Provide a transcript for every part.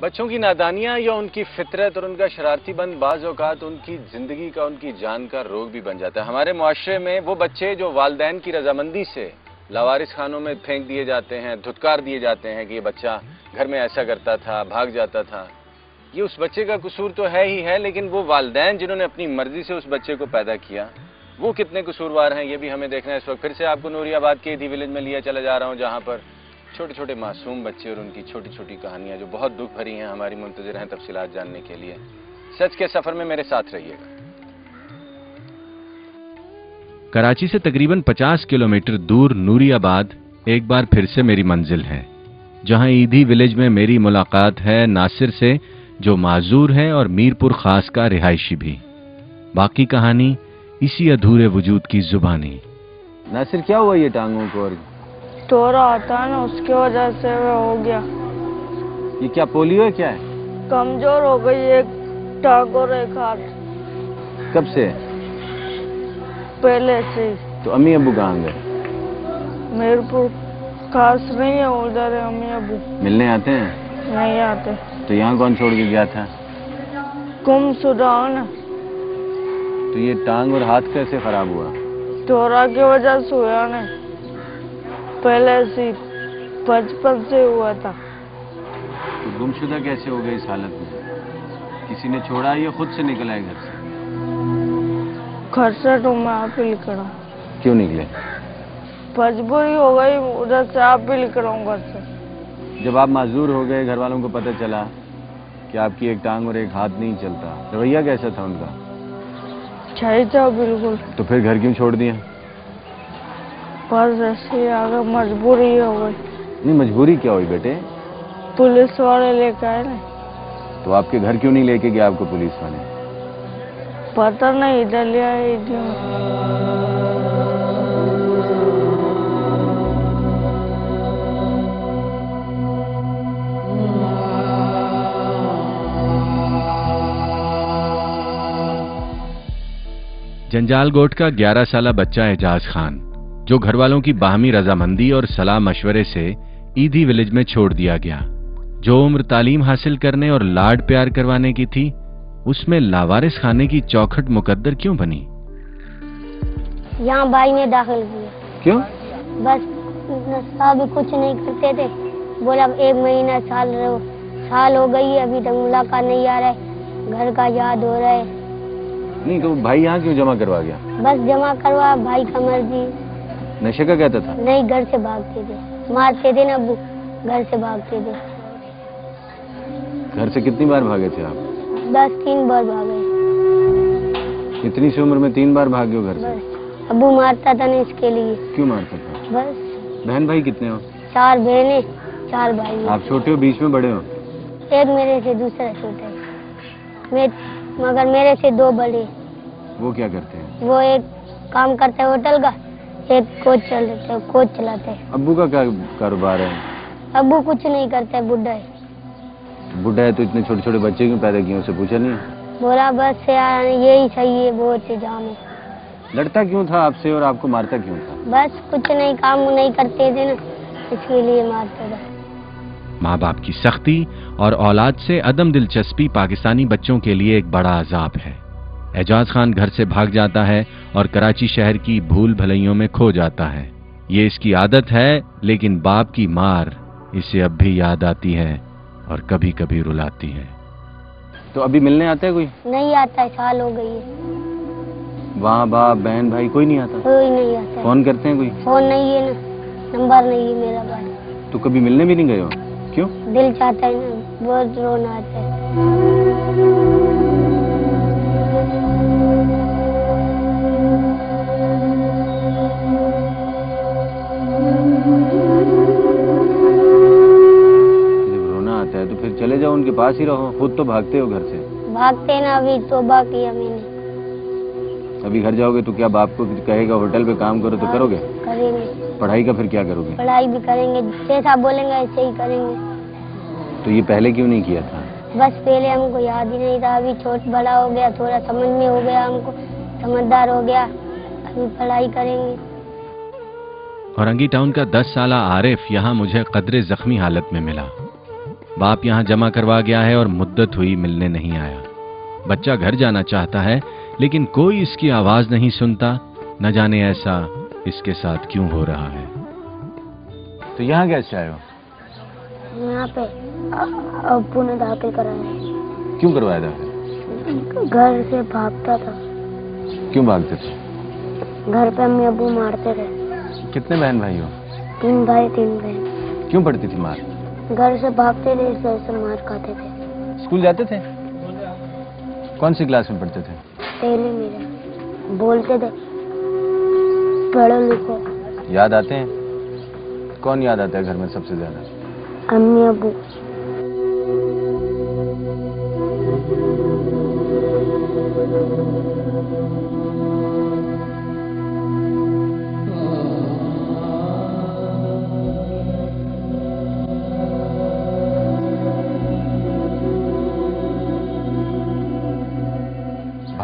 बच्चों की नादानियाँ या उनकी फितरत और उनका शरारती बंद बाज औकात, उनकी ज़िंदगी का, उनकी जान का रोग भी बन जाता है। हमारे माशरे में वो बच्चे जो वालदेन की रजामंदी से लावारिस खानों में फेंक दिए जाते हैं, धुतकार दिए जाते हैं कि ये बच्चा घर में ऐसा करता था, भाग जाता था। ये उस बच्चे का कसूर तो है ही है, लेकिन वो वालदेन जिन्होंने अपनी मर्ज़ी से उस बच्चे को पैदा किया, वो कितने कसूरवार हैं, ये भी हमें देखना है इस वक्त। फिर से आपको नूरियाबाद के दी विलेज में लिया चला जा रहा हूँ, जहाँ पर छोटे छोटे मासूम बच्चे और उनकी छोटी छोटी कहानियाँ जो बहुत दुख भरी हैं हमारी मुंतजर हैं तफसीलात जानने के लिए। सच के सफ़र में मेरे साथ रहिएगा। कराची से तकरीबन 50 किलोमीटर दूर नूरियाबाद एक बार फिर से मेरी मंजिल है जहाँ ईदी विलेज में मेरी मुलाकात है नासिर से जो माजूर है और मीरपुर खास का रिहायशी भी। बाकी कहानी इसी अधूरे वजूद की जुबानी। नासिर क्या हुआ ये टांगों को और तोरा आता है ना उसकी वजह से वो हो गया। ये क्या पोलियो है क्या? है कमज़ोर हो गई एक टांग और एक हाथ। कब से? पहले से। ही। तो अम्मी अबू कहाँ गए? मेरे को खास नहीं है उधर है अम्मी अबू। मिलने आते हैं? नहीं आते। तो यहाँ कौन छोड़ के गया था? गुम शुदा ना तो ये टांग और हाथ कैसे खराब हुआ? तोरा की वजह से हुआ ना। पहले से बचपन से हुआ था। तो गुमशुदा कैसे हो गए इस हालत में? किसी ने छोड़ा या खुद से निकला है घर से? घर से तो मैं आप ही लिख रहा हूँ क्यों निकले? मजबूरी हो गई उधर से आप भी लिख रहा हूँ घर से। जब आप माजूर हो गए घर वालों को पता चला कि आपकी एक टांग और एक हाथ नहीं चलता रवैया कैसा था उनका? सही था बिल्कुल। तो फिर घर क्यों छोड़ दिया? बस ऐसे आगे मजबूरी हो गई। नहीं मजबूरी क्या हुई बेटे? पुलिस वाले लेके आए ना। तो आपके घर क्यों नहीं लेके गया आपको पुलिस वाले? पता नहीं इधर ले आए इधर। जंजाल गोट का 11 साला बच्चा एजाज खान। जो घर वालों की बाहमी रजामंदी और सलाह मशवरे से ईदी विलेज में छोड़ दिया गया। जो उम्र तालीम हासिल करने और लाड प्यार करवाने की थी उसमें लावारिस खाने की चौखट मुकद्दर क्यों बनी? यहाँ भाई ने दाखिल किया क्यों? बस भी कुछ नहीं करते थे। बोला अब एक महीना साल रहो। साल हो गई है अभी तक मुलाकात नहीं आ रहा है। घर का याद हो रहा है। नहीं तो भाई यहाँ क्यों जमा करवा गया? बस जमा करवा भाई का मर्ज़ी। नशे का कहता था? नहीं घर से भागते थे। मारते थे ना अबू घर से भागते थे। घर से कितनी बार भागे थे आप? बस तीन बार भागे। इतनी सी उम्र में तीन बार भागे हो घर से? अबू मारता था ना इसके लिए। क्यों मारता था? बस। बहन भाई कितने हो? चार बहने चार भाई। आप छोटे हो बीच में बड़े हो? एक मेरे से दूसरा छोटा है। मैं मगर मेरे से दो बड़े। वो क्या करते हैं? वो एक काम करता है होटल का। एक कोच चलते कोच चलाते हैं। अब्बू का क्या कारोबार है? अबू कुछ नहीं करते है बुढ़ा है। बुढ़ा है तो इतने छोटे छोटे बच्चे क्यों पैदा किए उसे पूछा नहीं? बोला बस यार यही सही है बहुत जाम है। लड़ता क्यों था आपसे और आपको मारता क्यों था? बस कुछ नहीं काम नहीं करते थे ना इसके लिए मारता था। माँ बाप की सख्ती और औलाद से अदम दिलचस्पी पाकिस्तानी बच्चों के लिए एक बड़ा अजाब है। एजाज खान घर से भाग जाता है और कराची शहर की भूल भलैयों में खो जाता है। ये इसकी आदत है लेकिन बाप की मार इसे अब भी याद आती है और कभी कभी रुलाती है। तो अभी मिलने आता है कोई? नहीं आता है साल हो गई है। वहाँ बाप बहन भाई कोई नहीं आता? कोई नहीं आता। फ़ोन करते हैं कोई? फ़ोन नहीं है ना नंबर नहीं है मेरा पास तो कभी मिलने भी नहीं गए हो? क्यों? दिल चाहता है ना बहुत रोना आता है। पास ही रहो खुद तो भागते हो घर से। भागते ना अभी तोबा किया मैंने। अभी घर जाओगे तो क्या बाप को कहेगा होटल पे काम करो तो करोगे? करेंगे। पढ़ाई का फिर क्या करोगे? पढ़ाई भी करेंगे जैसा बोलेंगे ऐसे ही करेंगे। तो ये पहले क्यों नहीं किया था? बस पहले हमको याद ही नहीं था अभी छोट बड़ा हो गया थोड़ा समझ में हो गया हमको समझदार हो गया अभी पढ़ाई करेंगे। औरंगी टाउन का 10 साल आरिफ यहाँ मुझे कदरे जख्मी हालत में मिला। बाप यहाँ जमा करवा गया है और मुद्दत हुई मिलने नहीं आया। बच्चा घर जाना चाहता है लेकिन कोई इसकी आवाज़ नहीं सुनता। न जाने ऐसा इसके साथ क्यों हो रहा है। तो यहाँ कैसे आए हो? यहाँ पे अबू ने दाखिल कराया क्यों करवाया था? घर से भागता था। क्यों भागते थे? घर पे अम्मी अब्बू मारते थे। कितने बहन भाई हो? तीन भाई तीन बहन। क्यों पड़ती थी मार? घर से भागते थे इस से मार खाते थे। स्कूल जाते थे? कौन सी क्लास में पढ़ते थे? पहले मेरा बोलते थे पढ़ो लिखो। याद आते हैं? कौन याद आता है घर में सबसे ज़्यादा? अम्मी अब्बू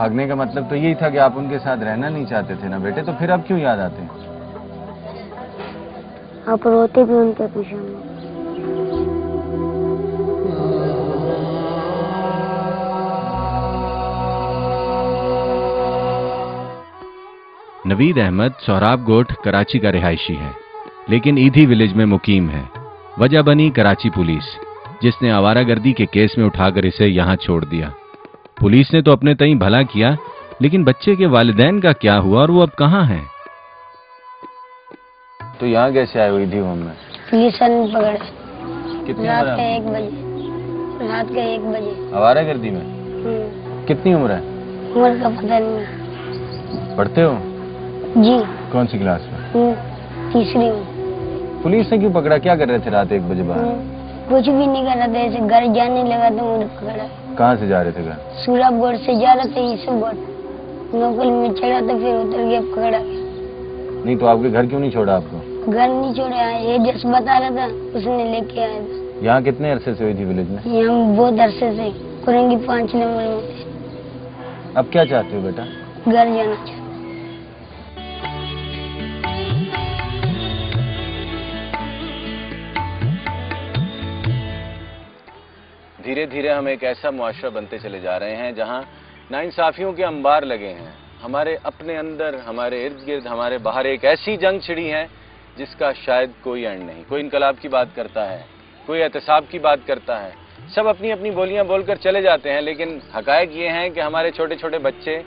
भागने का मतलब तो यही था कि आप उनके साथ रहना नहीं चाहते थे ना बेटे तो फिर अब क्यों याद आते हैं? आप रोते भी उनके पीछे नवीद अहमद सौराब गोठ कराची का रिहायशी है लेकिन ईदी विलेज में मुकीम है। वजह बनी कराची पुलिस जिसने आवारागर्दी के केस में उठाकर इसे यहाँ छोड़ दिया। पुलिस ने तो अपने तई भला किया लेकिन बच्चे के वालिदैन का क्या हुआ और वो अब कहाँ है? तो यहाँ कैसे आई हुई थी होम में पुलिस कितनी रात के एक बजे। रात के एक बजे। आवारागर्दी में? हम्म, कितनी उम्र है? उम्र का पता नहीं पढ़ते हो? जी। कौन सी क्लास में? हम्म, तीसरी में। पुलिस ने क्यों पकड़ा? क्या कर रहे थे रात एक बजे बाहर हम्म, कुछ भी नहीं कर रहा था ऐसे घर जाने लगा तो मुझे पकड़ा। कहाँ से जा रहे थे घर? सूरभगढ़ से जा रहे थे ईसु गोड नौकल में चढ़ा तो फिर उतर गया पकड़ा। नहीं तो आपके घर क्यों नहीं छोड़ा आपको? घर नहीं छोड़ा ये जस बता रहा था उसने लेके आया था। यहाँ कितने अरसे से हुई थी विलेज में? यहाँ बहुत अरसे से कुरंगी पाँच नंबर में। अब क्या चाहते हो बेटा? घर जाना चाहते धीरे धीरे हम एक ऐसा मुआरा बनते चले जा रहे हैं, जहाँ नाइंसाफियों के अंबार लगे हैं। हमारे अपने अंदर, हमारे इर्द गिर्द, हमारे बाहर एक ऐसी जंग छिड़ी है, जिसका शायद कोई एंड नहीं। कोई इनकलाब की बात करता है, कोई एहतसाब की बात करता है। सब अपनी अपनी बोलियाँ बोलकर चले जाते हैं, लेकिन हकायक ये हैं कि हमारे छोटे छोटे बच्चे,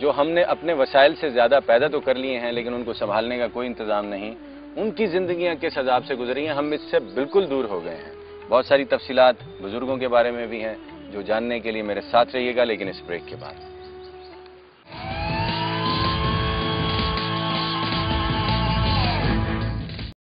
जो हमने अपने वसाइल से ज़्यादा पैदा तो कर लिए हैं, लेकिन उनको संभालने का कोई इंतज़ाम नहीं, उनकी ज़िंदगियाँ किस अजाब से गुजरी हैं, हम इससे बिल्कुल दूर हो गए हैं। बहुत सारी तफसीत बुज़ुर्गों के बारे में भी हैं, जो जानने के लिए मेरे साथ रहिएगा, लेकिन इस ब्रेक के बाद।